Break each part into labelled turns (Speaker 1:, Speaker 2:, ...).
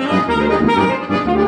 Speaker 1: Música uhum.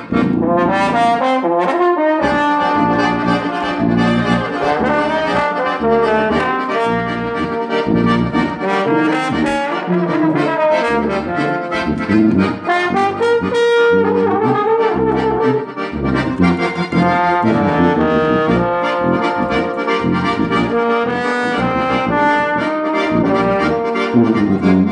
Speaker 2: Gracias.